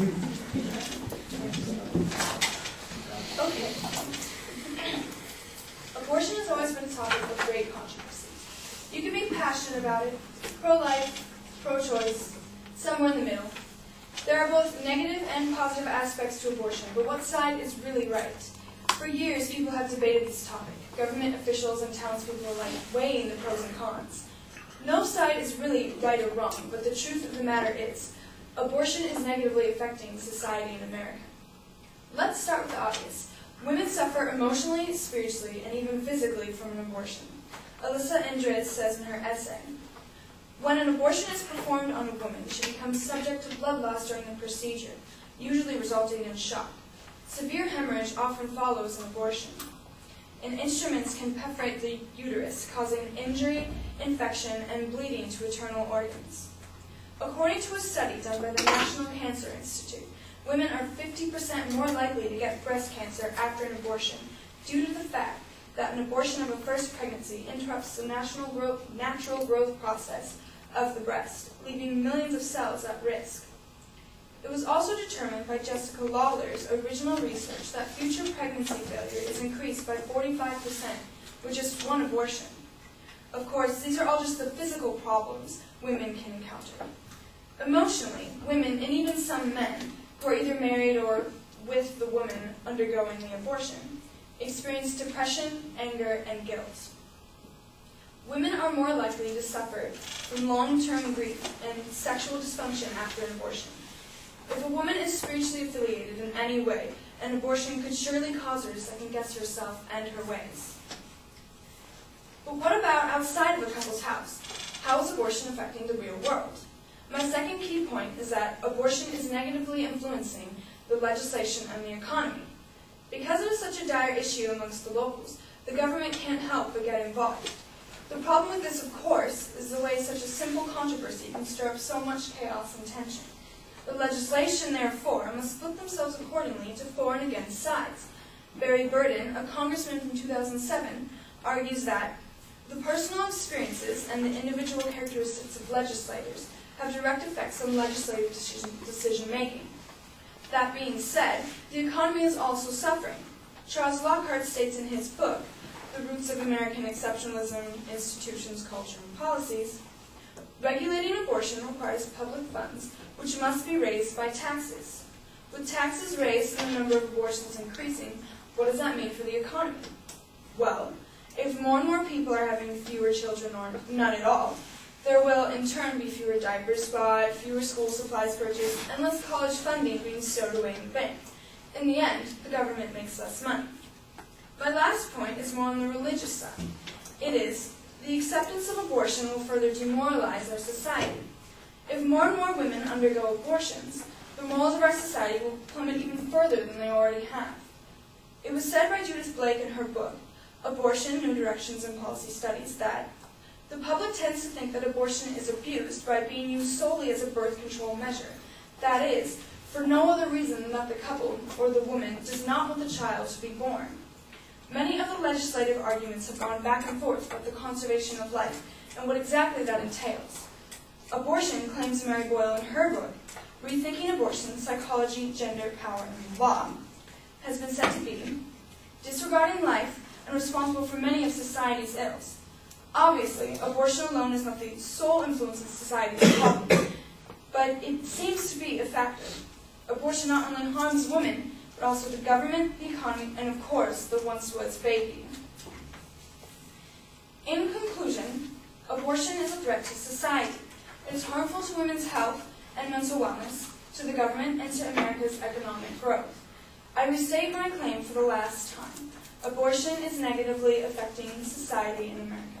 Okay. Abortion has always been a topic of great controversy. You can be passionate about it, pro-life, pro-choice, somewhere in the middle. There are both negative and positive aspects to abortion, but what side is really right? For years, people have debated this topic. Government officials and townspeople alike weighing the pros and cons. No side is really right or wrong, but the truth of the matter is, abortion is negatively affecting society in America. Let's start with the obvious. Women suffer emotionally, spiritually, and even physically from an abortion. Alyssa Andres says in her essay, when an abortion is performed on a woman, she becomes subject to blood loss during the procedure, usually resulting in shock. Severe hemorrhage often follows an abortion. And instruments can perforate the uterus, causing injury, infection, and bleeding to internal organs. According to a study done by the National Cancer Institute, women are 50% more likely to get breast cancer after an abortion due to the fact that an abortion of a first pregnancy interrupts the growth, natural growth process of the breast, leaving millions of cells at risk. It was also determined by Jessica Lawler's original research that future pregnancy failure is increased by 45% with just one abortion. Of course, these are all just the physical problems women can encounter. Emotionally, women, and even some men, who are either married or with the woman undergoing the abortion, experience depression, anger, and guilt. Women are more likely to suffer from long-term grief and sexual dysfunction after an abortion. If a woman is spiritually affiliated in any way, an abortion could surely cause her to second-guess herself and her ways. But what about outside of a couple's house? How is abortion affecting the real world? My second key point is that abortion is negatively influencing the legislation and the economy. Because it is such a dire issue amongst the locals, the government can't help but get involved. The problem with this, of course, is the way such a simple controversy can stir up so much chaos and tension. The legislation, therefore, must split themselves accordingly into for and against sides. Barry Burden, a congressman from 2007, argues that the personal experiences and the individual characteristics of legislators have direct effects on legislative decision-making. That being said, the economy is also suffering. Charles Lockhart states in his book, The Roots of American Exceptionalism, Institutions, Culture, and Policies, regulating abortion requires public funds, which must be raised by taxes. With taxes raised and the number of abortions increasing, what does that mean for the economy? Well, if more and more people are having fewer children or none at all, there will in turn be fewer diapers bought, fewer school supplies purchased, and less college funding being stowed away in the bank. In the end, the government makes less money. My last point is more on the religious side. It is, the acceptance of abortion will further demoralize our society. If more and more women undergo abortions, the morals of our society will plummet even further than they already have. It was said by Judith Blake in her book, Abortion, New Directions in Policy Studies, that the public tends to think that abortion is abused by being used solely as a birth control measure. That is, for no other reason than that the couple, or the woman, does not want the child to be born. Many of the legislative arguments have gone back and forth about the conservation of life and what exactly that entails. Abortion, claims Mary Boyle in her book, Rethinking Abortion, Psychology, Gender, Power, and Law, has been said to be disregarding life and responsible for many of society's ills. Obviously, abortion alone is not the sole influence of society's problem, but it seems to be a factor. Abortion not only harms women, but also the government, the economy, and of course, the once was baby. In conclusion, abortion is a threat to society. It is harmful to women's health and mental wellness, to the government, and to America's economic growth. I restate my claim for the last time. Abortion is negatively affecting society in America.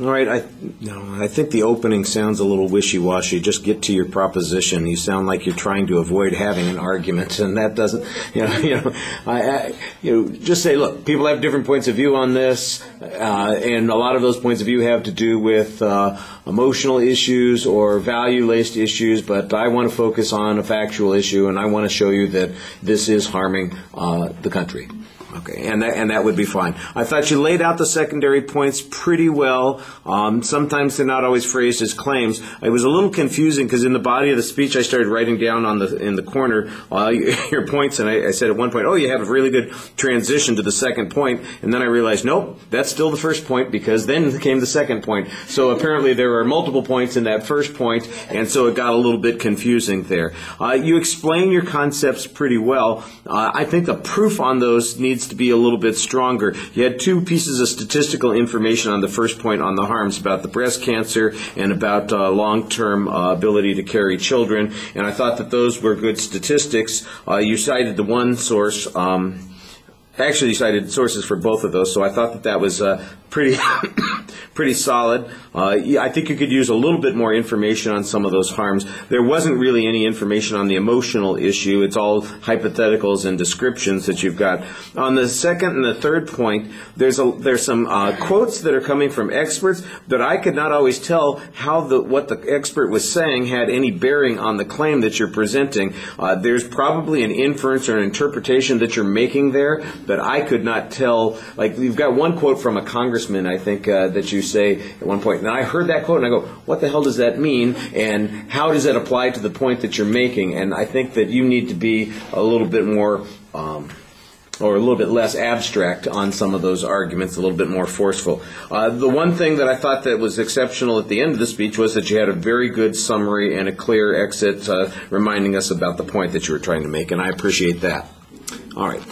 All right, I, no, I think the opening sounds a little wishy-washy. Just get to your proposition. You sound like you're trying to avoid having an argument, and that doesn't, you know, you know, I, I, you know just say, look, people have different points of view on this, uh, and a lot of those points of view have to do with uh, emotional issues or value-laced issues, but I want to focus on a factual issue, and I want to show you that this is harming uh, the country. Okay, and that, and that would be fine. I thought you laid out the secondary points pretty well. Um, sometimes they're not always phrased as claims. It was a little confusing because in the body of the speech, I started writing down on the in the corner uh, your points, and I, I said at one point, "Oh, you have a really good transition to the second point," and then I realized, nope, that's still the first point because then came the second point. So apparently there are multiple points in that first point, and so it got a little bit confusing there. Uh, you explain your concepts pretty well. Uh, I think the proof on those needs to be a little bit stronger. You had two pieces of statistical information on the first point on the harms about the breast cancer and about uh, long-term uh, ability to carry children, and I thought that those were good statistics. Uh, you cited the one source. Um, Actually, you cited sources for both of those, so I thought that that was uh, pretty pretty solid. Uh, I think you could use a little bit more information on some of those harms. There wasn't really any information on the emotional issue. It's all hypotheticals and descriptions that you've got. On the second and the third point, there's a, there's some uh, quotes that are coming from experts that I could not always tell how the what the expert was saying had any bearing on the claim that you're presenting. Uh, there's probably an inference or an interpretation that you're making there that I could not tell. Like you've got one quote from a congressman, I think, uh, that you say at one point. And I heard that quote and I go, what the hell does that mean? And how does that apply to the point that you're making? And I think that you need to be a little bit more. Um, or a little bit less abstract on some of those arguments, a little bit more forceful. Uh, the one thing that I thought that was exceptional at the end of the speech was that you had a very good summary and a clear exit, uh, reminding us about the point that you were trying to make, and I appreciate that. All right. Thank